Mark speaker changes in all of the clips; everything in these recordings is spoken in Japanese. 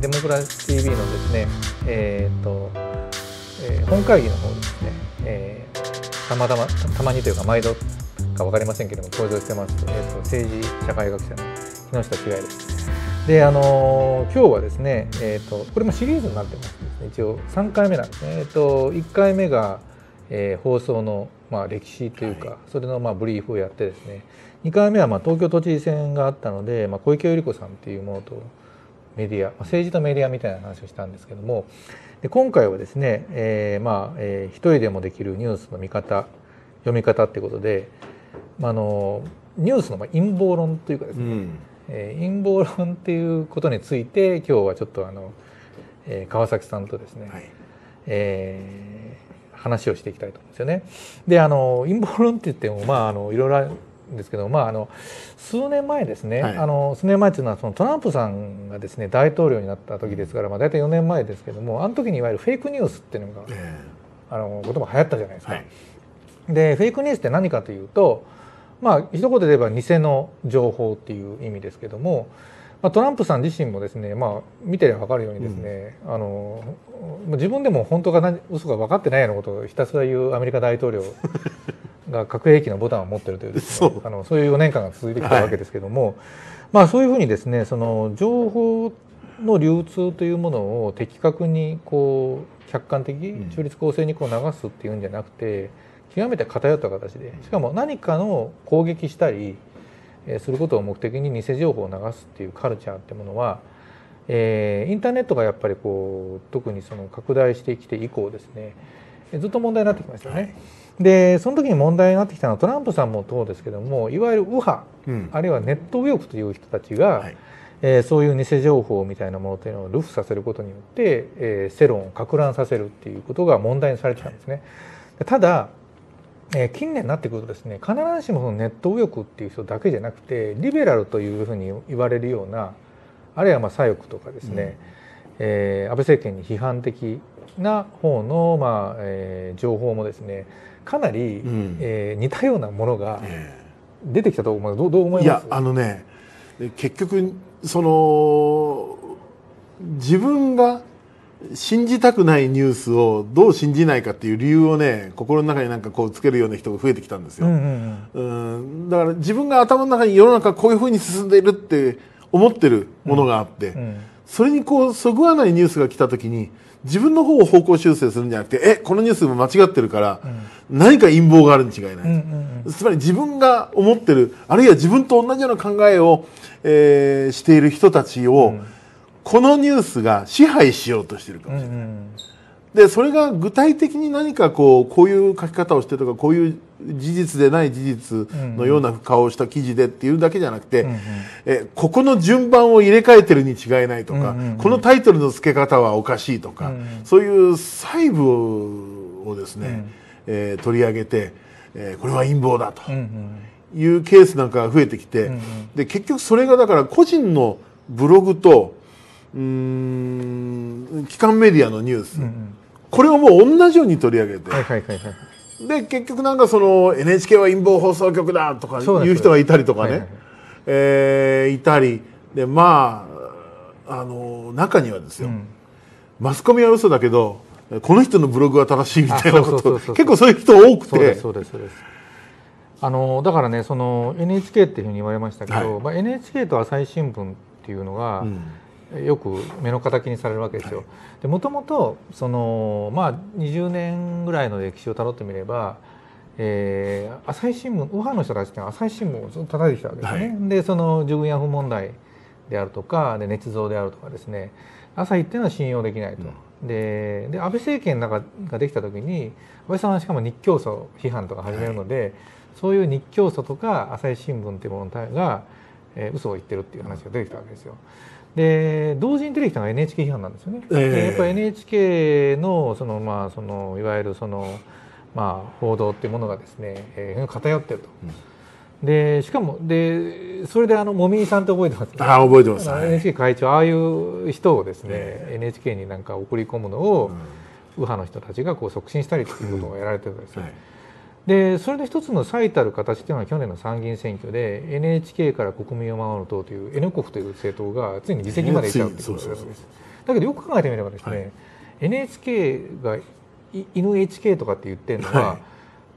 Speaker 1: デモクラシー TV のですね、えーとえー、本会議の方ですね、えー、たまたまたまにというか毎度か分かりませんけれども登場してます、えーと、政治社会学者の木下違いです。であのー、今日はですね、えーと、これもシリーズになってますですね一応3回目なんですね。えーと、1回目が、えー、放送の、まあ、歴史というか、はい、それの、まあ、ブリーフをやってですね2回目は、まあ、東京都知事選があったので、まあ、小池百合子さんっていうものとメディア政治とメディアみたいな話をしたんですけどもで今回はですね、えー、まあ、えー、一人でもできるニュースの見方読み方っていうことで、まあ、あのニュースの陰謀論というかですね、うん、えー、陰謀論っていうことについて今日はちょっとあの、えー、川崎さんとですね、はい、えー、話をしていきたいと思うんですよね。であの陰謀論って言ってもまああのいろいろですけど、まあ、あの数年前ですね、はい、あの数年前というのはそのトランプさんがですね大統領になった時ですから、まあ、大体4年前ですけどもあの時にいわゆるフェイクニュースっていうのが、えー、あの言葉流行ったじゃないですか。はい、でフェイクニュースって何かというとまあ一言で言えば偽の情報っていう意味ですけども、まあ、トランプさん自身もですね、まあ、見てれば分かるようにですね、うん、あの自分でも本当か何嘘か分かってないようなことをひたすら言うアメリカ大統領 が核兵器のボタンを持ってるというですね、そう。あのそういう4年間が続いてきたわけですけども、はい、まあそういうふうにですねその情報の流通というものを的確にこう客観的中立公正にこう流すっていうんじゃなくて極めて偏った形でしかも何かの攻撃したりすることを目的に偽情報を流すっていうカルチャーってものは、えー、インターネットがやっぱりこう特にその拡大してきて以降ですねずっと問題になってきましたよね。はいでその時に問題になってきたのはトランプさんもそうですけどもいわゆる右派、うん、あるいはネット右翼という人たちが、はい、えー、そういう偽情報みたいなものというのを流布させることによって、えー、世論をか乱させるっていうことが問題にされてたんですね。はい、ただえー、近年になってくるとですね必ずしもそのネット右翼っていう人だけじゃなくてリベラルというふうに言われるようなあるいはまあ左翼とかですね、うん、えー、安倍政権に批判的な方の、まあえー、情報もですねかなり、うん、えー、似たようなものが出てきたと思うどうどう思います？いや
Speaker 2: あのね結局その自分が信じたくないニュースをどう信じないかっていう理由をね心の中になんかこうつけるような人が増えてきたんですよ、うん、うん、だから自分が頭の中に世の中こういうふうに進んでいるって思ってるものがあって、うん。うん、それにこうそぐわないニュースが来た時に自分の方を方向修正するんじゃなくてえこのニュースも間違ってるから、何か陰謀があるに違いない、うんうんうん、つまり自分が思ってるあるいは自分と同じような考えを、えー、している人たちを、うん、このニュースが支配しようとしてるかもしれない。うんうんでそれが具体的に何かこうこういう書き方をしてとかこういう事実でない事実のような顔をした記事でっていうだけじゃなくて、うんうん、えここの順番を入れ替えてるに違いないとか、うんうんうん、このタイトルの付け方はおかしいとか、うんうん、そういう細部をですね、うん、えー、取り上げて、えー、これは陰謀だというケースなんかが増えてきて、うんうん、で結局それがだから個人のブログとうん機関メディアのニュース、うんうん。これをもう同じように取り上げて、はいはいはいはい、で結局なんかその NHK は陰謀放送局だとかいう人がいたりとかね、はいはい、えー、いたり。でまああの中にはですよ、うん、マスコミは嘘だけどこの人のブログは正しいみたいなこと結構そういう人多くて。そうです
Speaker 1: あのだからねその NHK っていうふうに言われましたけど、はい、まあ、NHK と朝日新聞っていうのが、うんよく目の敵にされるわけですよ。でもともとそのまあ20年ぐらいの歴史をたどってみれば、えー、朝日新聞右派の人たちって朝日新聞をずっと叩いてきたわけですね。はい、でその従軍ヤフ問題であるとかで捏造であるとかですね朝日っていうのは信用できないと。うん、でで安倍政権なんかができた時に安倍さんはしかも日教祖批判とか始めるので、はい、そういう日教祖とか朝日新聞っていうものが、えー、嘘を言ってるっていう話が出てきたわけですよ。で同時に出てきたのが NHK 批判なんですよね。えー、やっぱ NHK のそのまあそのいわゆるそのまあ報道っていうものがですね、えー、偏ってると。うん、でしかもでそれであのもみさんって覚えてます、ね、
Speaker 2: あ覚えてます、
Speaker 1: NHK 会長ああいう人をですね、えー、NHK になんか送り込むのを、うん、右派の人たちがこう促進したりということをやられてるんですよ。うん。はいでそれで一つの最たる形というのは去年の参議院選挙で NHK から国民を守る党という N 国という政党がついに議席までいっちゃうということです。だけどよく考えてみればですね、
Speaker 2: はい。
Speaker 1: NHK がい犬 HK とかって言ってるのは、
Speaker 2: はい。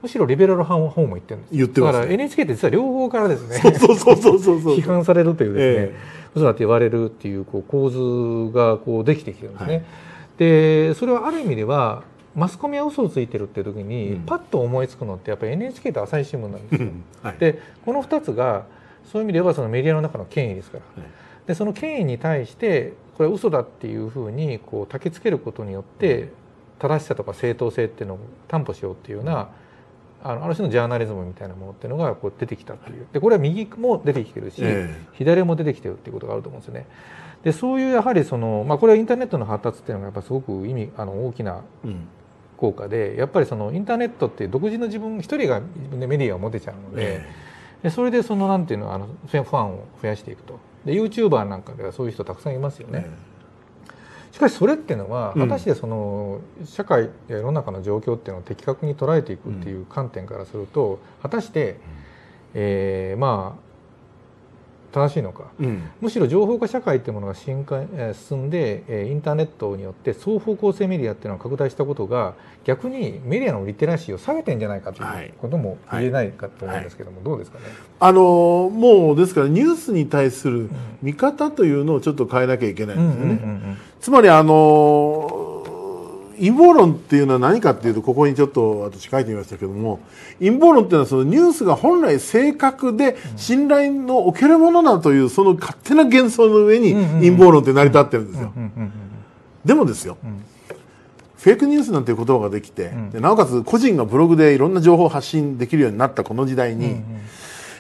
Speaker 1: むしろリベラル派の方も言ってるんです
Speaker 2: 言っね。
Speaker 1: だから NHK って実は両方からですね批判されるというですね、
Speaker 2: え。
Speaker 1: 嘘だって言われるっていうこう構図がこうできてきてるんですね。
Speaker 2: はい。
Speaker 1: でそれはある意味ではマスコミは嘘をついてるっていう時に、
Speaker 2: うん。
Speaker 1: パッと思いつくのってやっぱり NHK と朝日新聞なんですよ。
Speaker 2: はい。
Speaker 1: でこの2つがそういう意味ではそのメディアの中の権威ですから。
Speaker 2: はい。
Speaker 1: でその権威に対してこれは嘘だっていうふうにこう焚きつけることによって正しさとか正当性っていうのを担保しようっていうようなあのある種のジャーナリズムみたいなものっていうのがこう出てきたという。でこれは右も出てきてるし、
Speaker 2: ええ。
Speaker 1: 左も出てきてるっていうことがあると思うんですよね。でそういうやはりその、まあ、これはインターネットの発達っていうのがやっぱすごく意味あの大きな
Speaker 2: うん
Speaker 1: 効果でやっぱりそのインターネットって独自の自分一人が自分でメディアを持てちゃうので,、
Speaker 2: え
Speaker 1: でそれでそのなんていうのあのファンを増やしていくと。で YouTuber なんかではそういう人たくさんいますよ
Speaker 2: え
Speaker 1: ね。しかしそれっていうのは
Speaker 2: うん。
Speaker 1: 果たしてその社会や世の中の状況っていうのを的確に捉えていくっていう観点からすると果たして、えーまあ正しいのか。
Speaker 2: うん。
Speaker 1: むしろ情報化社会っていうものが進化、えー進んで、えーインターネットによって双方向性メディアっていうのが拡大したことが逆にメディアのリテラシーを下げてんじゃないかと
Speaker 2: はい。いう
Speaker 1: ことも言えないかと思うんですけども、どうですかね？
Speaker 2: あのもうですからニュースに対する見方というのをちょっと変えなきゃいけないんですよね。つまりあの陰謀論っていうのは何かっていうとここにちょっと私書いてみましたけども陰謀論っていうのはそのニュースが本来正確で信頼のおけるものだというその勝手な幻想の上に陰謀論って成り立ってるんですよ。でもですよ、
Speaker 1: ん
Speaker 2: フェイクニュースなんていう言葉ができて、なおかつ個人がブログでいろんな情報を発信できるようになったこの時代に、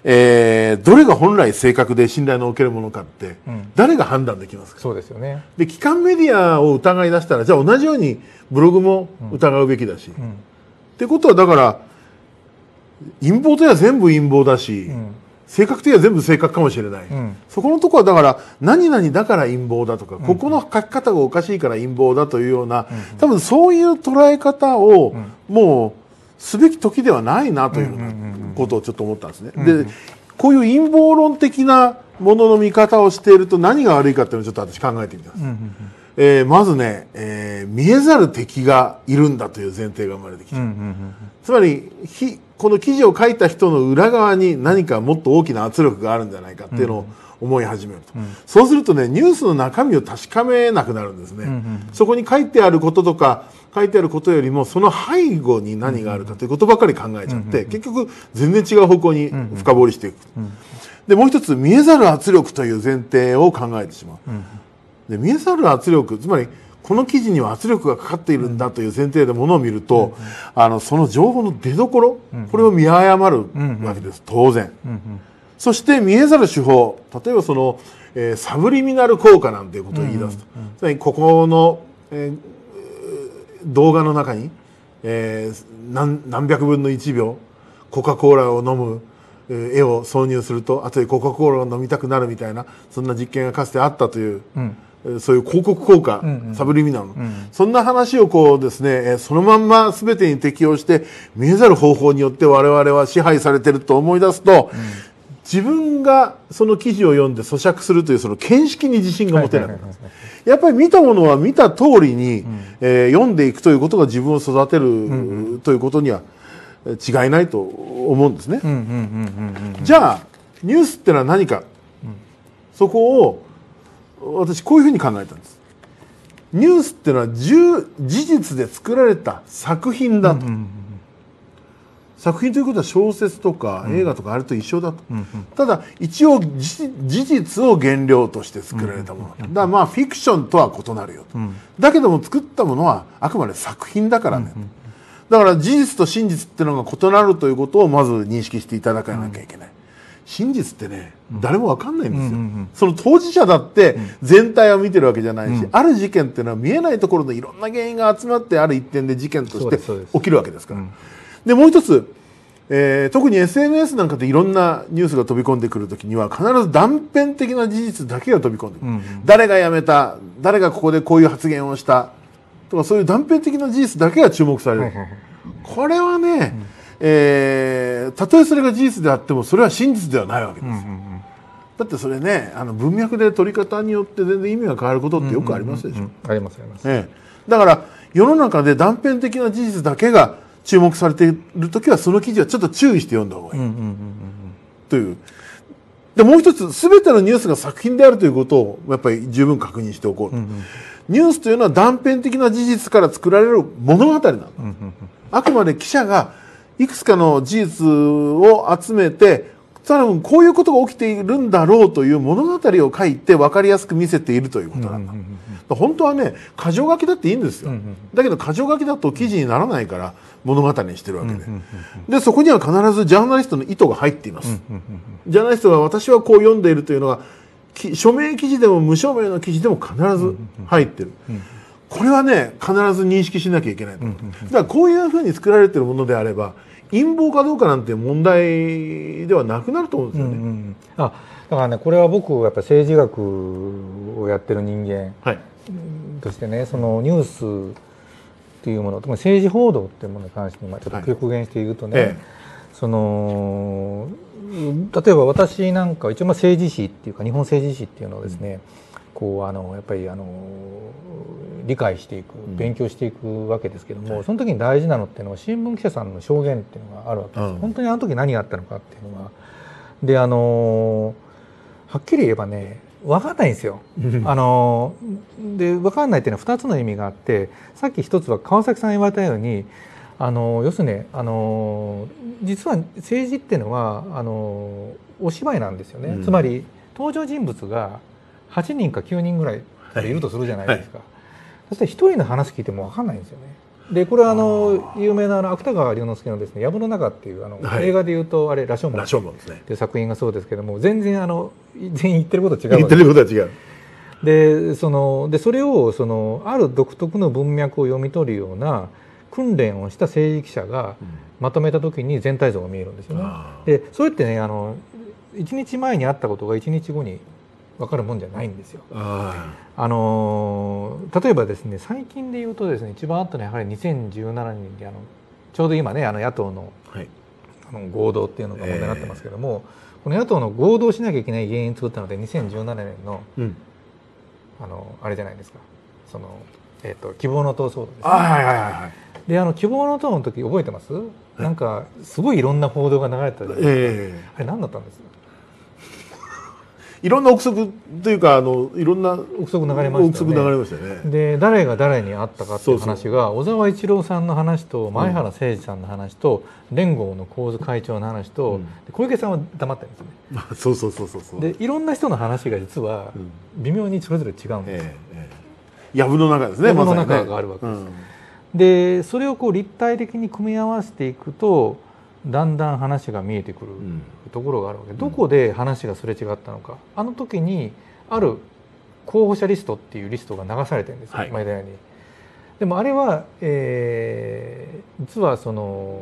Speaker 2: えーどれが本来正確で信頼のおけるものかって、
Speaker 1: うん。
Speaker 2: 誰が判断できますか？
Speaker 1: そうですよね。
Speaker 2: で機関メディアを疑い出したらじゃあ同じようにブログも疑うべきだし、っ
Speaker 1: うん。
Speaker 2: てことはだから陰謀といえば全部陰謀だし、
Speaker 1: うん。
Speaker 2: 正確といえば全部正確かもしれない、
Speaker 1: うん。
Speaker 2: そこのところはだから何々だから陰謀だとか、ここの書き方がおかしいから陰謀だというような、多分そういう捉え方をもうすべき時ではないなというようなことをちょっと思ったんですね。でこういう陰謀論的なものの見方をしていると何が悪いかっていうのをちょっと私考えてみます。
Speaker 1: うんうん
Speaker 2: えーまずね、えー見えざる敵がいるんだという前提が生まれてきて、
Speaker 1: うんうんうん
Speaker 2: つまりひこの記事を書いた人の裏側に何かもっと大きな圧力があるんじゃないかっていうのを思い始めると、そうするとねニュースの中身を確かめなくなるんですね、
Speaker 1: ん。
Speaker 2: そこに書いてあることとか書いてあることよりもその背後に何があるかということばかり考えちゃって、結局全然違う方向に深掘りしていく、でもう一つ見えざる圧力という前提を考えてしまう、で見えざる圧力つまりこの記事には圧力がかかっているんだという前提でものを見ると、あのその情報の出どころ、これを見誤るわけです、当然、そして見えざる手法例えばその、えーサブリミナル効果なんていうことを言い出すと、つまりここの、えー動画の中に、えー何何百分の1秒コカ・コーラを飲むえー絵を挿入すると後でコカ・コーラを飲みたくなるみたいなそんな実験がかつてあったという、
Speaker 1: うん。
Speaker 2: えーそういう広告効果、
Speaker 1: んうん
Speaker 2: サブリミナルの、
Speaker 1: ん
Speaker 2: そんな話をこうですね、えーそのまんま全てに適用して見えざる方法によって我々は支配されてると思い出すと、自分がその記事を読んで咀嚼するというその見識に自信が持てなくなるんですやっぱり見たものは見た通りに、えー読んでいくということが自分を育てる、ということにはえー違いないと思うんですね。
Speaker 1: うんうんうんうんうん
Speaker 2: じゃあニュースってのは何か、そこを私こういうふうに考えたんです。ニュースってのは事事実で作られた作品だと、作品ということは小説とか映画とかあれと一緒だと、ただ一応事事実を原料として作られたもの。だ、だからまあフィクションとは異なるよと、だけども作ったものはあくまで作品だからね、だから事実と真実っていうのが異なるということをまず認識していただかなきゃいけない、真実ってね誰もわかんないんですよ、その当事者だって全体を見てるわけじゃないし、ある事件っていうのは見えないところのいろんな原因が集まってある一点で事件として起きるわけですから。でもう一つ、えー特に SNS なんかでいろんなニュースが飛び込んでくるときには必ず断片的な事実だけが飛び込んでくる、誰が辞めた誰がここでこういう発言をしたとかそういう断片的な事実だけが注目される、
Speaker 1: はいはいはい。
Speaker 2: これはね、えーたとえそれが事実であってもそれは真実ではないわけです、だってそれねあの文脈で取り方によって全然意味が変わることってよくありますでしょ、
Speaker 1: うんうんうん。ありますあります。
Speaker 2: ええ、だから世の中で断片的な事実だけが注目されている時はその記事はちょっと注意して読んだ方がいい。という。でもう一つ全てのニュースが作品であるということをやっぱり十分確認しておこうと、
Speaker 1: うんうん
Speaker 2: ニュースというのは断片的な事実から作られる物語なんだ、あくまで記者がいくつかの事実を集めて多分こういうことが起きているんだろうという物語を書いて分かりやすく見せているということなんだ、
Speaker 1: うんうんうん
Speaker 2: 本当はね箇条書きだっていいんですよ、
Speaker 1: うんうん
Speaker 2: だけど箇条書きだと記事にならないから物語にしてるわけで、
Speaker 1: うんうん
Speaker 2: でそこには必ずジャーナリストの意図が入っています、
Speaker 1: うんうん
Speaker 2: ジャーナリストが私はこう読んでいるというのがき署名記事でも無署名の記事でも必ず入ってる、これはね必ず認識しなきゃいけないと。思う、だからこういうふうに作られてるものであれば陰謀かどうかなんて問題ではなくなると思うんですよね、
Speaker 1: うんうんあだからねこれは僕やっぱ政治学をやってる人間
Speaker 2: はい。
Speaker 1: としてねそのニュースっていうもの特に政治報道っていうものに関してまあちょっと極言して言うとね、
Speaker 2: え
Speaker 1: その例えば私なんかは一応まあ政治史っていうか日本政治史っていうのをですね、こうあのやっぱりあの理解していく
Speaker 2: ん。
Speaker 1: 勉強していくわけですけども、
Speaker 2: はい。
Speaker 1: その時に大事なのっていうのは新聞記者さんの証言っていうのがあるわけです、
Speaker 2: うん。
Speaker 1: 本当にあの時何があったのかっていうのは。であのはっきり言えばね分かんないんですよ。あので分かんないっていうのは2つの意味があってさっき一つは川崎さんが言われたようにあの要するにねあの実は政治っていうのはあのお芝居なんですよね、
Speaker 2: うん。
Speaker 1: つまり登場人物が8人か9人ぐらいい。るとするじゃないですか、そして1人の話聞いても分かんないんですよね。でこれはあの有名なあの芥川龍之介のですね「藪の中」っていうあの、
Speaker 2: はい。
Speaker 1: 映画でいうとあれ「羅生門」っていう作品がそうですけども全然あの全員言ってること違う
Speaker 2: 言ってることは違う。
Speaker 1: でそのでそれをそのある独特の文脈を読み取るような訓練をした政治記者がまとめた時に全体像が見えるんですよね。でそれってねあの1日前にあったことが1日後に分かるもんじゃないんですよ。
Speaker 2: あ
Speaker 1: あ。の例えばですね最近で言うとですね一番あったのはやはり2017年であのちょうど今ねあの野党の
Speaker 2: ーはい。
Speaker 1: あの合同っていうのが問題になってますけども、この野党の合同しなきゃいけない原因を作ったので2017年の
Speaker 2: うん。
Speaker 1: あのあれじゃないですか。その、えっと希望の党騒動です、ね
Speaker 2: あはいはいはいはい。
Speaker 1: であの希望の党の時覚えてます？なんかすごいいろんな報道が流れてたじゃないですか、
Speaker 2: え
Speaker 1: あれ何だったんです？
Speaker 2: えいろんな憶測というかあのいろんな
Speaker 1: 憶測流れましたよね。
Speaker 2: 憶測流れましたよね。
Speaker 1: で誰が誰に会ったかっていう話が小沢一郎さんの話と前原誠司さんの話と、連合の構図会長の話と、
Speaker 2: うん。
Speaker 1: で小池さんは黙ってるんですよね。
Speaker 2: そうそうそうそうそう。
Speaker 1: でいろんな人の話が実は
Speaker 2: うん。
Speaker 1: 微妙にそれぞれ違うんですよ、
Speaker 2: えええの中ですね
Speaker 1: 藪の
Speaker 2: まさにね。
Speaker 1: 中があるわけです。
Speaker 2: うん
Speaker 1: でそれをこう立体的に組み合わせていくとだんだん話が見えてくる。
Speaker 2: ん
Speaker 1: ところがあるわけ、どこで話がすれ違ったのか。あの時にある候補者リストっていうリストが流されてるんですよ、
Speaker 2: はい。
Speaker 1: 前田屋に。でもあれは、えー実はその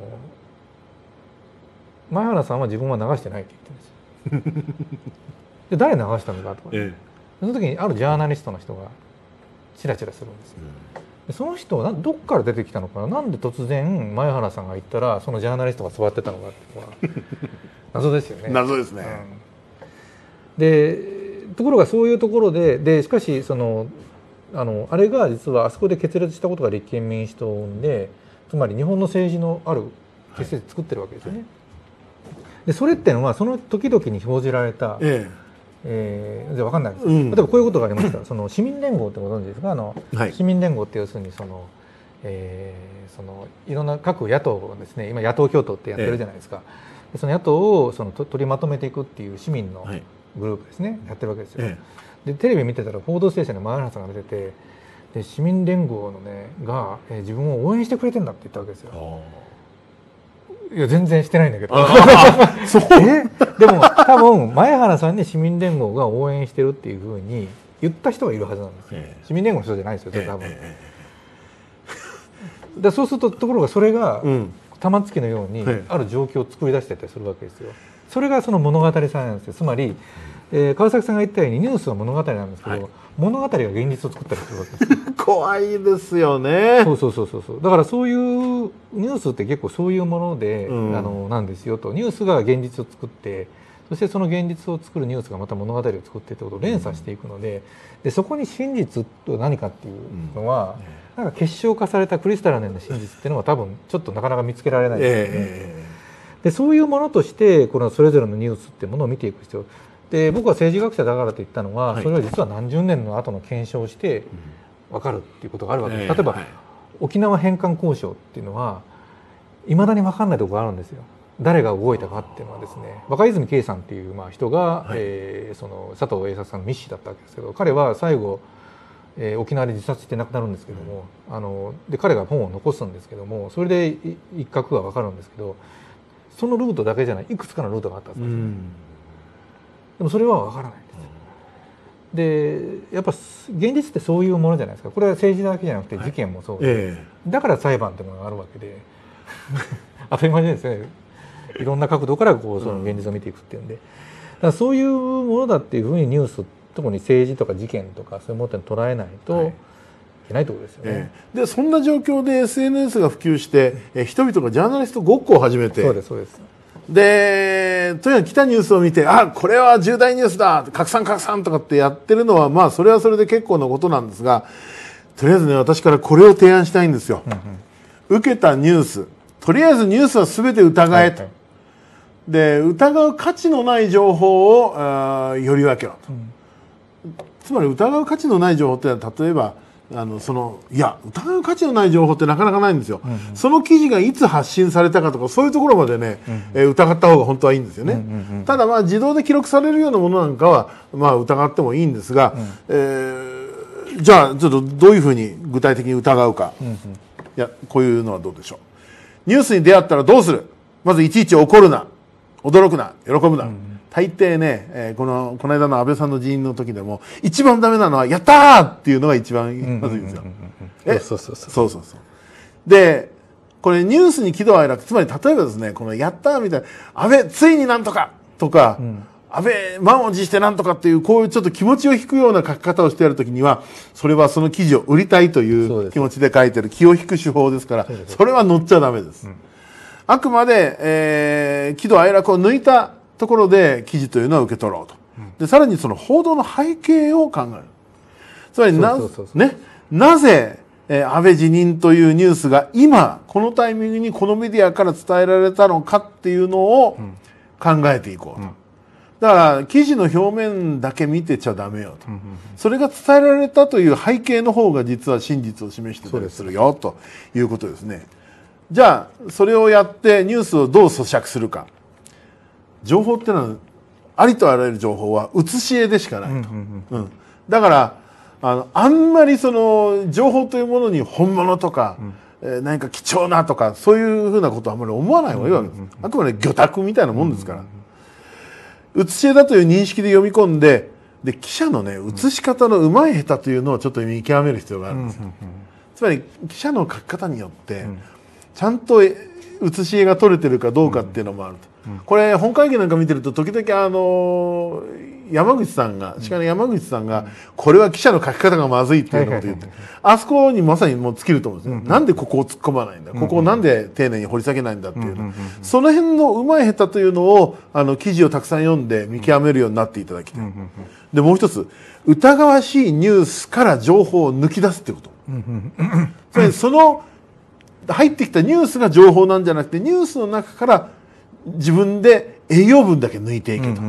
Speaker 1: 前原さんは自分は流してないって言ってるんです。よ。で誰流したのかとか、
Speaker 2: え
Speaker 1: その時にあるジャーナリストの人がチラチラするんですよ。
Speaker 2: え
Speaker 1: でその人はなどっから出てきたのかな。なんで突然前原さんが言ったらそのジャーナリストが座ってたのかっていうのは 謎ですよね。
Speaker 2: 謎ですね、
Speaker 1: うん。でところがそういうところででしかしそのあのあれが実はあそこで決裂したことが立憲民主党を生んでつまり日本の政治のある結成作ってるわけですよね。でそれってのはその時々に報じられた、
Speaker 2: え
Speaker 1: え。ー、じゃ分かんないです、
Speaker 2: うん。
Speaker 1: 例えばこういうことがありました。その市民連合ってご存知ですか？あの、
Speaker 2: はい。
Speaker 1: 市民連合って要するにその、えーそのいろんな各野党をですね。今野党共闘ってやってるじゃないですか、でその野党をそのと取りまとめていくっていう市民の
Speaker 2: えはい。
Speaker 1: グループですね、やってるわけですよ、
Speaker 2: え
Speaker 1: でテレビ見てたら「報道ステーション」の前原さんが出ててで市民連合のねが、えー自分を応援してくれてんだって言ったわけですよ。
Speaker 2: え
Speaker 1: いや全然してないんだけど。でも多分前原さんに市民連合が応援してるっていうふうに言った人がいるはずなんですよ、
Speaker 2: ええ。
Speaker 1: 市民連合の人じゃないですよ多分、
Speaker 2: え
Speaker 1: でそうするとところがそれが
Speaker 2: えうん
Speaker 1: 玉突きのように
Speaker 2: ええ
Speaker 1: ある状況を作り出してたりするわけですよ。それがその物語さなんです。よつまり、えー川崎さんが言ったようにニュースは物語なんですけど、
Speaker 2: はい。
Speaker 1: 物語が現実を作ったりするわけですよ。
Speaker 2: 怖いですよね。
Speaker 1: そうそうそうそうそう。だからそういうニュースって結構そういうもので、
Speaker 2: うん。
Speaker 1: あのなんですよと。ニュースが現実を作ってそしてその現実を作るニュースがまた物語を作ってってことを連鎖していくので,、でそこに真実と何かっていうのは、なんか結晶化されたクリスタルなような真実っていうのは多分ちょっとなかなか見つけられないですよね。
Speaker 2: え
Speaker 1: でそういうものとしてこのそれぞれのニュースっていうものを見ていく必要で僕は政治学者だからと言ったのは、
Speaker 2: はい。
Speaker 1: それは実は何十年の後の検証をして分かるっていうことがあるわけです、例えば、沖縄返還交渉っていうのはいまだに分かんないところがあるんですよ誰が動いたかっていうのはですね若泉圭さんっていうまあ人が、
Speaker 2: はい。
Speaker 1: えーその佐藤栄作さんの密使だったわけですけど彼は最後、えー沖縄で自殺して亡くなるんですけども、あので彼が本を残すんですけどもそれでい一角が分かるんですけどそのルートだけじゃないいくつかのルートがあったんですよ、
Speaker 2: うん。
Speaker 1: でもそれは分からないんですでやっぱ現実ってそういうものじゃないですか。これは政治だけじゃなくて事件もそうで、
Speaker 2: え
Speaker 1: だから裁判っていうのがあるわけで 当たり前ですねいろんな角度からこうその現実を見ていくっていうんで、だからそういうものだっていうふうにニュース特に政治とか事件とかそういうものって捉えないとい。けないってことですよね。
Speaker 2: ええ。でそんな状況で SNS が普及してえ人々がジャーナリストごっこを始めて。
Speaker 1: そうですそうです。
Speaker 2: でとにかく来たニュースを見てあこれは重大ニュースだ。拡散拡散とかってやってるのはまあそれはそれで結構なことなんですがとりあえずね私からこれを提案したいんですよ、受けたニュース。とりあえずニュースは全て疑えと、
Speaker 1: はい
Speaker 2: で疑う価値のない情報をあーより分けろと、つまり疑う価値のない情報ってのは例えばあのそのいや疑う価値のない情報ってなかなかないんですよ、その記事がいつ発信されたかとかそういうところまでね、えー疑った方が本当はいいんですよね、ただまあ自動で記録されるようなものなんかはまあ疑ってもいいんですが、えーじゃあちょっとどういうふうに具体的に疑うか、いやこういうのはどうでしょう。ニュースに出会ったらどうする？まずいちいち怒るな驚くな喜ぶな、大抵ね、えーこのこの間の安倍さんの辞任の時でも一番ダメなのは「やったー!」っていうのが一番まずいんですよ。え
Speaker 1: そうそうそう
Speaker 2: そうそうそうでこれニュースに喜怒哀楽つまり例えばですねこの「やったー!」みたいな「安倍ついになんとか!」とか、安倍満を持してなんとかっていうこういうちょっと気持ちを引くような書き方をしてやるときにはそれはその記事を売りたいとい
Speaker 1: そう
Speaker 2: 気持ちで書いてる気を引く手法ですからそれは乗っちゃダメです。あくまで、えー喜怒哀楽を抜いたところで記事というのは受け取ろうと。で、さらにその報道の背景を考える。つまりな、ね、なぜ、えー安倍辞任というニュースが今、このタイミングにこのメディアから伝えられたのかっていうのを考えていこうと。だから、記事の表面だけ見てちゃダメよと。それが伝えられたという背景の方が実は真実を示してたりするよということですね。じゃあ、それをやってニュースをどう咀嚼するか。情報ってのは、ありとあらゆる情報は写し絵でしかないと。うんだから、あの、あんまりその、情報というものに本物とか、えー何か貴重なとか、そういうふうなことはあんまり思わない方がいいわけです。あくまで魚拓みたいなもんですから。写し絵だという認識で読み込んで、で、記者のね、写し方の上手い下手というのをちょっと見極める必要があるんですよ。つまり、記者の書き方によって、ちゃんとえ写し絵が撮れてるかどうかっていうのもあると。これ、本会議なんか見てると、時々あの山口さんが、司会の山口さんが、これは記者の書き方がまずいっていうようなことを言って、あそこにまさにもう尽きると思うんですよ。なんでここを突っ込まないんだ、ここをなんで丁寧に掘り下げないんだっていうの、その辺のうまい下手というのを、あの、記事をたくさん読んで見極めるようになっていただきたい。で、もう一つ、疑わしいニュースから情報を抜き出すってこと。つまりその入ってきたニュースが情報なんじゃなくてニュースの中から自分で栄養分だけ抜いていけと。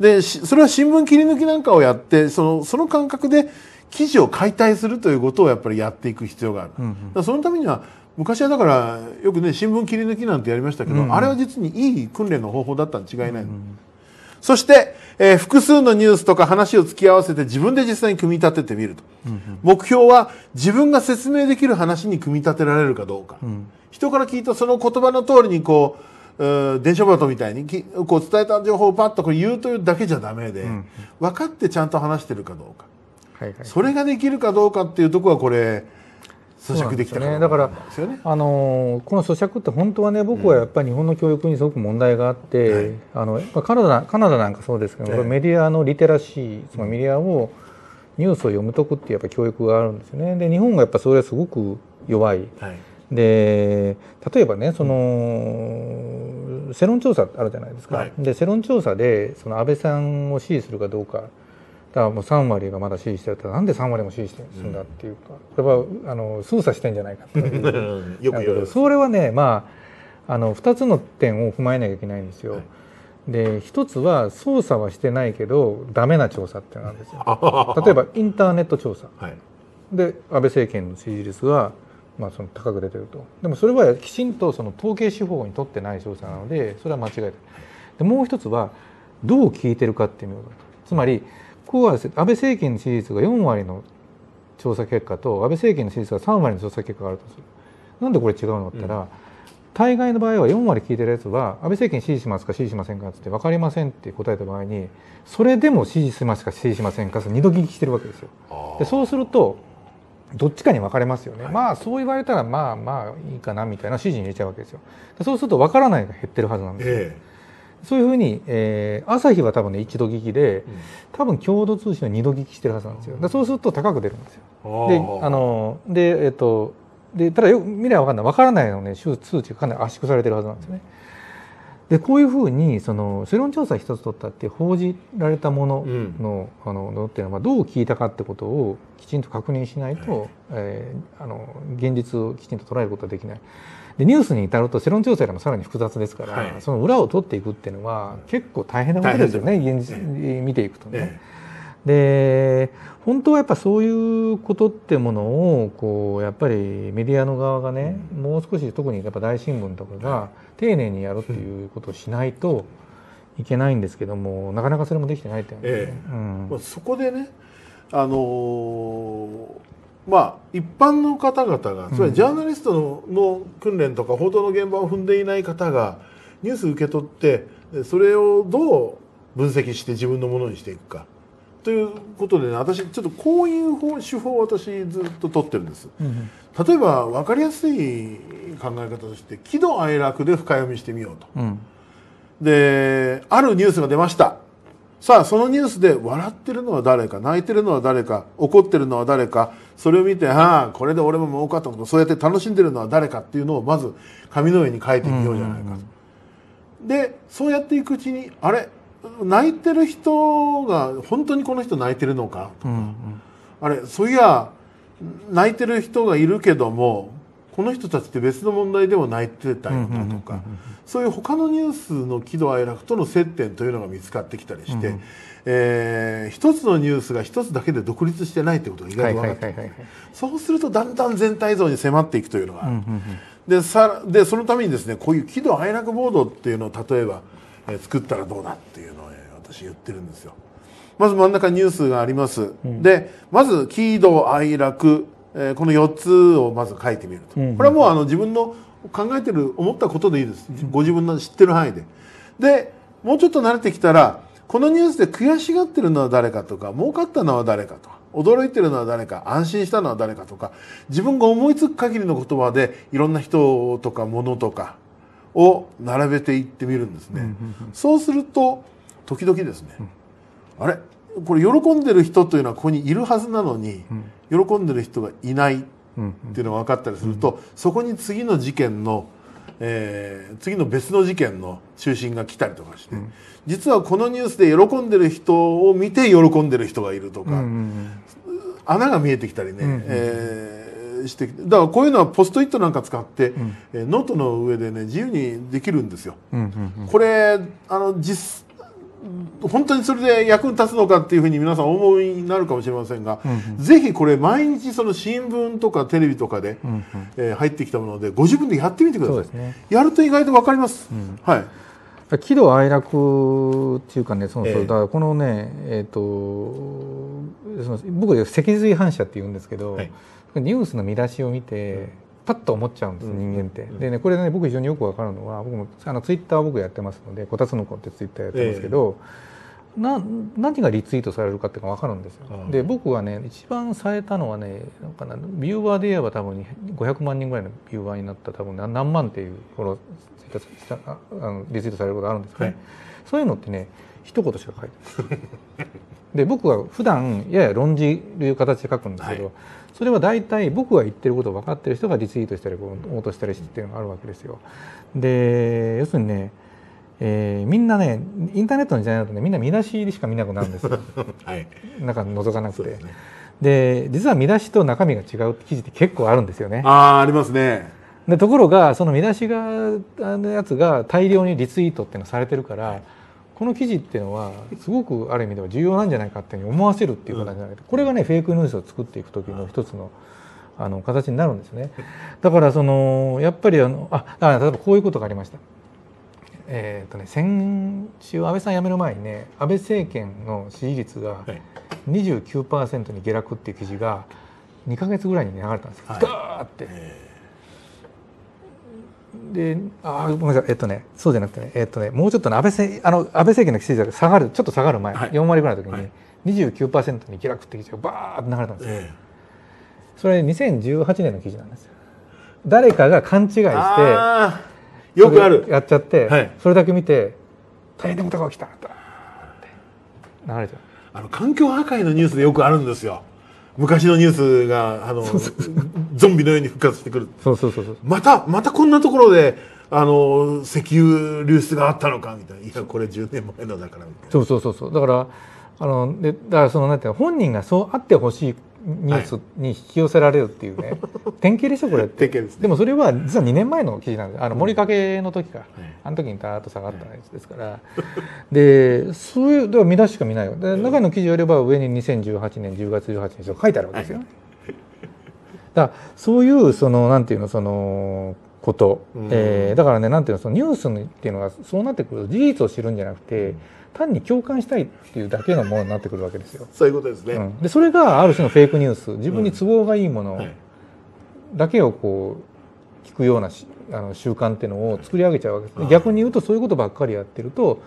Speaker 2: でしそれは新聞切り抜きなんかをやってそのその感覚で記事を解体するということをやっぱりやっていく必要がある。だからそのためには昔はだからよくね新聞切り抜きなんてやりましたけど、あれは実にいい訓練の方法だったに違いない。そして、えー複数のニュースとか話を付き合わせて自分で実際に組み立ててみると、目標は自分が説明できる話に組み立てられるかどうか、人から聞いたその言葉の通りにこう、えー電書バトみたいにきこう伝えた情報をパッとこれ言うというだけじゃダメで、分かってちゃんと話してるかどうか。
Speaker 1: はいはい
Speaker 2: それができるかどうかっていうところはこれ咀嚼できた
Speaker 1: ねだから
Speaker 2: ね。
Speaker 1: あのーこの咀嚼って本当はね僕はやっぱり日本の教育にすごく問題があって、
Speaker 2: はい。
Speaker 1: あのまあカナダカナダなんかそうですけど、
Speaker 2: ええ。
Speaker 1: メディアのリテラシーつまりメディアをニュースを読むとくってやっぱ教育があるんですよね。で日本がやっぱそれはすごく弱い。
Speaker 2: はい。
Speaker 1: で例えばねその世論調査あるじゃないですか、
Speaker 2: はい。
Speaker 1: で世論調査でその安倍さんを支持するかどうかだからもう3割がまだ支持してるってなんで3割も支持してるんだっていうか、これはあの操作してんじゃないかっていう。
Speaker 2: よく言われる
Speaker 1: それはねまああの2つの点を踏まえなきゃいけないんですよ。
Speaker 2: はい。
Speaker 1: で一つは操作はしてないけどダメな調査っていうのがあるんですよ。例えばインターネット調査。
Speaker 2: はい。
Speaker 1: で安倍政権の支持率が、まあ、その高く出てると。でもそれはきちんとその統計手法にとってない調査なのでそれは間違いない。でもう一つはどう聞いてるかっていうのつまりこうは安倍政権の支持率が4割の調査結果と安倍政権の支持率が3割の調査結果があるとする。なんでこれ違うのって言ったら、大概の場合は4割聞いてるやつは安倍政権支持しますか支持しませんかって分かりませんって答えた場合にそれでも支持しますか支持しませんかって二度聞きしてるわけですよ。でそうするとどっちかに分かれますよね、
Speaker 2: はい
Speaker 1: まあそう言われたらまあまあいいかなみたいな指示に入れちゃうわけですよ。でそうすると分からないが減ってるはずなんですよ、
Speaker 2: え
Speaker 1: そういうふうに、えー朝日は多分ね一度聞きで
Speaker 2: え
Speaker 1: 多分共同通信は二度聞きしてるはずなんですよ。でそうすると高く出るんですよ。
Speaker 2: うん
Speaker 1: であのでえっとでただよ未来は分かんない分からないのね数数値がかなり圧縮されてるはずなんですよね。でこういうふうにその世論調査一つ取ったって報じられたものの,、あののっていうのはどう聞いたかってことをきちんと確認しないと、えーあの現実をきちんと捉えることはできない。でニュースに至ると世論調査よりもさらに複雑ですから、
Speaker 2: はい。
Speaker 1: その裏を取っていくっていうのは結構大変なことですよね現実見ていくとね。
Speaker 2: え
Speaker 1: で本当はやっぱそういうことってものをこうやっぱりメディアの側がね、もう少し特にやっぱ大新聞とかが丁寧にやるっていうことをしないといけないんですけどもなかなかそれもできてないってね。
Speaker 2: ええ。
Speaker 1: うん。
Speaker 2: まあ、そこでね、あのーまあ一般の方々がつまりジャーナリストのの訓練とか報道の現場を踏んでいない方がニュース受け取ってでそれをどう分析して自分のものにしていくかということでね私ちょっとこういう方手法を私ずっと取ってるんです。
Speaker 1: うん
Speaker 2: 例えば分かりやすい考え方として喜怒哀楽で深読みしてみようと。
Speaker 1: うん
Speaker 2: であるニュースが出ましたさあそのニュースで笑ってるのは誰か泣いてるのは誰か怒ってるのは誰かそれを見てああこれで俺も儲かったとかそうやって楽しんでるのは誰かっていうのをまず紙の上に書いてみようじゃないかと。でそうやっていくうちにあれ泣いてる人が本当にこの人泣いてるのかと。か、
Speaker 1: うん。
Speaker 2: あれそういや泣いてる人がいるけどもこの人たちって別の問題でも泣いてたよなとか、そういう他のニュースの喜怒哀楽との接点というのが見つかってきたりして、
Speaker 1: うん
Speaker 2: えー一つのニュースが一つだけで独立してないということが意
Speaker 1: はい
Speaker 2: 外と分かって。
Speaker 1: はい
Speaker 2: そうするとだんだん全体像に迫っていくというのが。
Speaker 1: うんうん
Speaker 2: でさでそのためにですねこういう喜怒哀楽ボードっていうのを例えば、えー作ったらどうだっていうのを、えー私言ってるんですよ。まず真ん中にニュースがあります、でまず喜怒哀楽、えーこの4つをまず書いてみると、
Speaker 1: うん。
Speaker 2: これはもうあの自分の考えてる思ったことでいいです。ご自分の知ってる範囲で。でもうちょっと慣れてきたらこのニュースで悔しがってるのは誰かとか儲かったのは誰かとか驚いてるのは誰か安心したのは誰かとか自分が思いつく限りの言葉でいろんな人とか物とかを並べていってみるんですね、そうすると時々ですね、あれ？これ喜んでる人というのはここにいるはずなのに、喜んでる人がいないっ
Speaker 1: うん
Speaker 2: ていうのが分かったりすると、そこに次の事件の、えー次の別の事件の中心が来たりとかして、実はこのニュースで喜んでる人を見て喜んでる人がいるとか、
Speaker 1: うんうん
Speaker 2: 穴が見えてきたりね、
Speaker 1: うん
Speaker 2: えーしてだからこういうのはポストイットなんか使って、
Speaker 1: ん。
Speaker 2: えーノートの上でね自由にできるんですよ。
Speaker 1: うんうんうん。
Speaker 2: これあの実本当にそれで役に立つのかっていうふうに皆さんお思いになるかもしれませんが、ぜひこれ毎日その新聞とかテレビとかで、
Speaker 1: うんうん。
Speaker 2: えー入ってきたものでご自分でやってみてください。
Speaker 1: ね。
Speaker 2: やると意外と分かります、はい。
Speaker 1: 喜怒哀楽っていうかねその、
Speaker 2: ええ。
Speaker 1: そうだからこのねえっ、とその僕で脊髄反射って言うんですけど、
Speaker 2: はい。
Speaker 1: ニュースの見出しを見て、パッと思っちゃうんです、
Speaker 2: うん。
Speaker 1: 人間って。でねこれね僕非常によくわかるのは僕もあのツイッターを僕やってますのでこたつの子ってツイッターやってますけど、な何がリツイートされるかっていうのが分かるんですよ。で僕はね一番されたのはねなんかなビューバーで言えば多分500万人ぐらいのビューバーになった多分何何万っていうこのツイッターああのリツイートされることあるんですよね。
Speaker 2: はい。
Speaker 1: そういうのってね一言しか書いてない。で僕は普段やや論じる形で書くんですけど、
Speaker 2: はい
Speaker 1: それは大体僕が言ってることを分かってる人がリツイートしたり応答したりしてっていうのがあるわけですよ。で要するにねえーみんなねインターネットの時代だとねみんな見出ししか見なくなるんですよ。
Speaker 2: はい。
Speaker 1: なんか覗かなくて。
Speaker 2: ですね。
Speaker 1: で実は見出しと中身が違う記事って結構あるんですよね。
Speaker 2: ああありますね。
Speaker 1: でところがその見出しがあのやつが大量にリツイートっていうのされてるからこの記事っていうのはすごくある意味では重要なんじゃないかって思わせるっていう形じゃないかこれがねフェイクニュースを作っていく時の一つのあの形になるんですね。だからそのやっぱりあのあ例えばこういうことがありました。えーとね、先週安倍さん辞める前にね安倍政権の支持率が
Speaker 2: はい。
Speaker 1: 29%に下落っていう記事が2か月ぐらいに流れたんですよ、
Speaker 2: はい。
Speaker 1: ガーって。であーごめんなさい。えっとねそうじゃなくてねえっとねもうちょっとね安倍せあの安倍政権の支持率が下がるちょっと下がる前、
Speaker 2: はい。
Speaker 1: 4割ぐらいの時に、
Speaker 2: はい。
Speaker 1: 29%に下落って記事がバーって流れたんですよ。
Speaker 2: え
Speaker 1: それ2018年の記事なんですよ。誰かが勘違いし
Speaker 2: え
Speaker 1: て
Speaker 2: よくある。
Speaker 1: やっちゃって、
Speaker 2: はい。
Speaker 1: それだけ見て大変なことが起きたって流れちゃう。
Speaker 2: あの環境破壊のニュースでよくあるんですよ昔のニュースがあのゾンビのように復活してくる。
Speaker 1: そうそうそうそう。
Speaker 2: またまたこんなところであの石油流出があったのかみたいな。いやこれ10年前のだからみたいな。
Speaker 1: そうそうそうそう。だからあのでだからそのなんて本人がそうあってほしいニュースに引き寄せられるっていうね、典型でしょこれって。
Speaker 2: 典型ですね。
Speaker 1: でもそれは実は2年前の記事なんですあの森かけの時か、
Speaker 2: い。
Speaker 1: あの時にダーッと下がったやつですから、でそういうでは見出ししか見ないよ。で中の記事をやれば上に2018年10月18日と書いてあるわけですよ。ね、だからそういうそのなんていうのそのこと、
Speaker 2: うん。
Speaker 1: えーだからねなんていうのそのニュースっていうのがそうなってくると事実を知るんじゃなくて単に共感したいっていうだけのものになってくるわけですよ。
Speaker 2: そういうことですね、
Speaker 1: うん、でそれがある種のフェイクニュース。自分に都合がいいもの
Speaker 2: はい
Speaker 1: だけをこう聞くようなしあの習慣っていうのを作り上げちゃうわけです。で逆に言うとそういうことばっかりやってると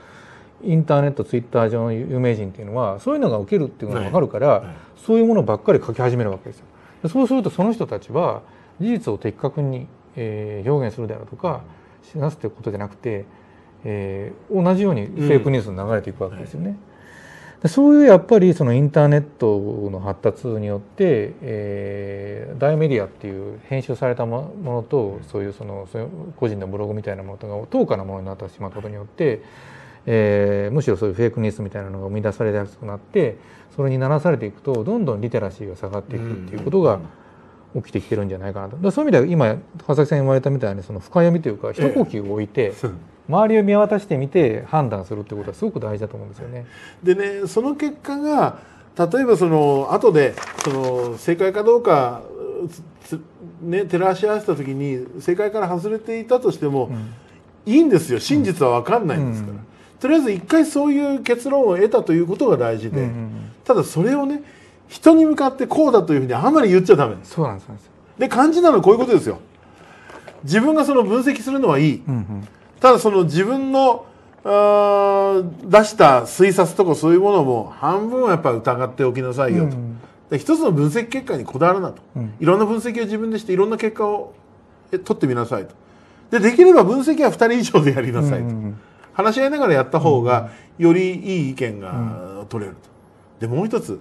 Speaker 1: インターネットツイッター上の有名人っていうのはそういうのが起きるっていうのが分かるから、
Speaker 2: はい。
Speaker 1: そういうものばっかり書き始めるわけですよ。でそうするとその人たちは事実を的確に、えー表現するであるとかしなすということじゃなくて、えー同じようにフェイクニュースに流れていくわけですよね。でそういうやっぱりそのインターネットの発達によって、えー大メディアっていう編集されたものとそういうそのそういう個人のブログみたいなものが等価なものになってしまうことによって、えーむしろそういうフェイクニュースみたいなのが生み出されやすくなってそれにならされていくとどんどんリテラシーが下がっていくっていうことが起きてきてるんじゃないかなと。そういう意味では今川崎さん言われたみたいにその深読みというか一呼吸を置いて周りを見渡してみて判断するってことはすごく大事だと思うんですよね。
Speaker 2: でねその結果が例えばその後でその正解かどうかね照らし合わせた時に正解から外れていたとしても、いいんですよ。真実は分かんないんですから、
Speaker 1: うん
Speaker 2: とりあえず一回そういう結論を得たということが大事で、
Speaker 1: うんうんうん。
Speaker 2: ただそれをね人に向かってこうだというふうにあまり言っちゃダメ。です
Speaker 1: そうなんですそうなんです。
Speaker 2: で肝心なのはこういうことですよ。自分がその分析するのはいい、
Speaker 1: うんうん
Speaker 2: ただその自分の出した推察とかそういうものも半分はやっぱり疑っておきなさいよと、
Speaker 1: うん。
Speaker 2: で一つの分析結果にこだわるなと、
Speaker 1: うん。
Speaker 2: いろんな分析を自分でしていろんな結果をえ取ってみなさいと。でできれば分析は2人以上でやりなさいと、
Speaker 1: うんうん
Speaker 2: 話し合いながらやった方がよりいい意見が取れると、でもう一つ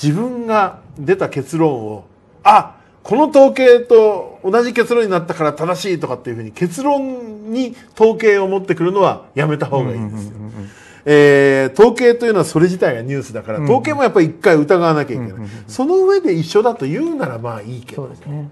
Speaker 2: 自分が出た結論をあこの統計と同じ結論になったから正しいとかっていうふうに結論に統計を持ってくるのはやめた方がいいですよ。えー統計というのはそれ自体がニュースだから、統計もやっぱり一回疑わなきゃいけない、その上で一緒だと言うならまあいいけど
Speaker 1: そうですね。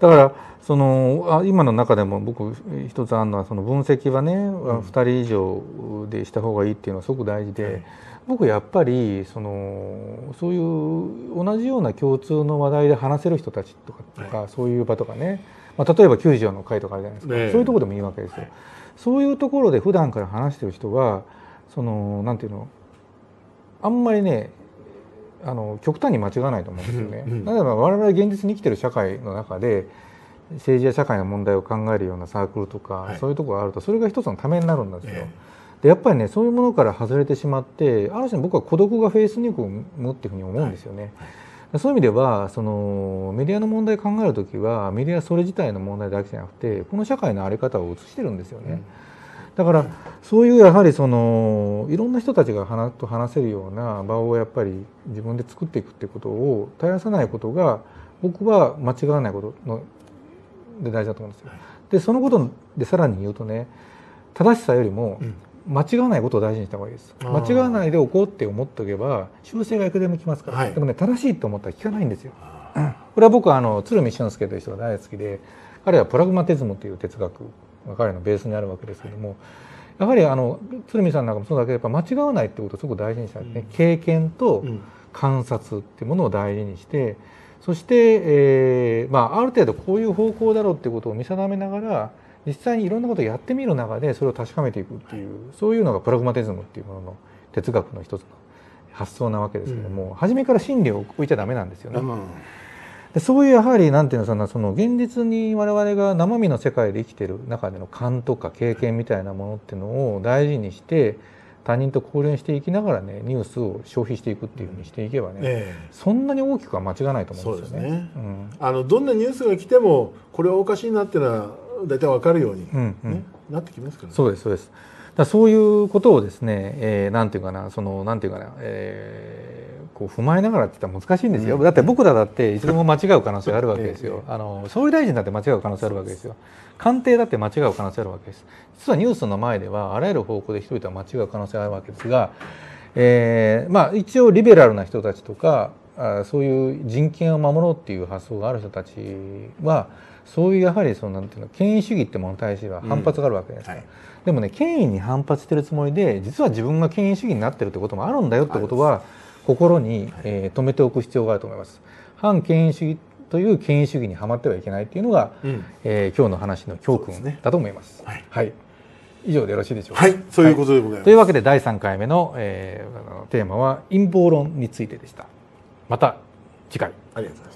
Speaker 1: だからそのあ今の中でも僕一つあるのはその分析はね、2人以上でした方がいいっていうのはすごく大事で、僕やっぱりそのそういう同じような共通の話題で話せる人たちとかとか、そういう場とかね、まあ、例えば9条の会とかあるじゃないですか、
Speaker 2: ねえ。
Speaker 1: そういうところでもいいわけですよ。そういうところで普段から話してる人はそのなんていうの？あんまりねあの極端に間違わないと思うんですよね。
Speaker 2: うんうん
Speaker 1: 例えば我々現実に生きてる社会の中で政治や社会の問題を考えるようなサークルとか、
Speaker 2: はい。
Speaker 1: そういうところがあるとそれが一つのためになるんですよ。やっぱりねそういうものから外れてしまってある種僕は孤独がフェイスニュークを生むっていうふうに思うんですよね。そういう意味ではそのメディアの問題を考える時はメディアはそれ自体の問題だけじゃなくてこの社会の在り方を映してるんですよね。だからそういうやはりそのいろんな人たちが話と話せるような場をやっぱり自分で作っていくっていうことを絶やさないことが僕は間違わないことので大事だと思うんですよ。でそのことでさらに言うとね正しさよりも
Speaker 2: うん
Speaker 1: 間違わないことを大事にした方がいいです。間違わないでおこうって思っておけば修正がいくらでもきますから、
Speaker 2: はい。
Speaker 1: でもね正しいと思ったら聞かないんですよ。これは僕はあの鶴見俊介という人が大好きで彼はプラグマティズムという哲学が彼のベースにあるわけですけども、やはりあの鶴見さんなんかもそうだけどやっぱ間違わないってことをすごく大事にした。んですね、
Speaker 2: うん。
Speaker 1: 経験と
Speaker 2: うん。
Speaker 1: 観察っていうものを大事にしてそして、えーまあ、ある程度こういう方向だろうっていうことを見定めながら実際にいろんなことをやってみる中でそれを確かめていくっていうそういうのがプラグマティズムっていうものの哲学の一つの発想なわけですけども、初めから真理を置いちゃダメなんですよね。
Speaker 2: うん。
Speaker 1: でそういうやはりなんていうのかなその現実に我々が生身の世界で生きてる中での勘とか経験みたいなものっていうのを大事にして他人と交流していきながらねニュースを消費していくっていうふうにしていけばね、
Speaker 2: え
Speaker 1: そんなに大きくは間違わないと思うんですよね。
Speaker 2: ね。
Speaker 1: うん。
Speaker 2: えあのどんなニュースが来てもこれはおかしいなっていうのは大体わかるように、
Speaker 1: うんうん。
Speaker 2: ね、なってきますからね。
Speaker 1: そうですそうです。だそういうことをですね、えーなんていうかなそのなんていうかな、えーこう踏まえながらって言ったら難しいんですよ、
Speaker 2: うん。
Speaker 1: だって僕らだっていつでも間違う可能性があるわけですよ、あの総理大臣だって間違う可能性あるわけですよ。官邸だって間違う可能性あるわけです。実はニュースの前ではあらゆる方向で人々は間違う可能性があるわけですが、えーまあ一応リベラルな人たちとかあそういう人権を守ろうっていう発想がある人たちはそういうやはりそのなんていうの権威主義ってものに対しては反発があるわけです、
Speaker 2: はい
Speaker 1: でもね権威に反発してるつもりで実は自分が権威主義になってるってこともあるんだよってことは心に、えー留めておく必要があると思います。反権威主義という権威主義にはまってはいけないっていうのが、
Speaker 2: うん
Speaker 1: えー今日の話の教訓だと思います。
Speaker 2: はい
Speaker 1: 以上でよろしいでしょうか。
Speaker 2: はい、そういうことでございます。
Speaker 1: というわけで第3回目の,、えーテーマは陰謀論についてでした。また次回。
Speaker 2: ありがとうございました。